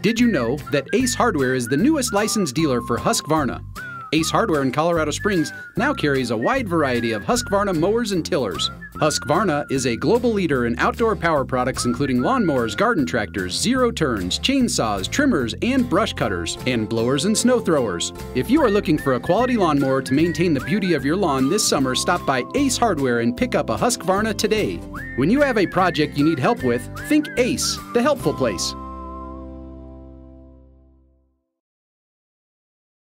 Did you know that Ace Hardware is the newest licensed dealer for Husqvarna? Ace Hardware in Colorado Springs now carries a wide variety of Husqvarna mowers and tillers. Husqvarna is a global leader in outdoor power products including lawnmowers, garden tractors, zero turns, chainsaws, trimmers, and brush cutters, and blowers and snow throwers. If you are looking for a quality lawnmower to maintain the beauty of your lawn this summer, stop by Ace Hardware and pick up a Husqvarna today. When you have a project you need help with, think Ace, the helpful place.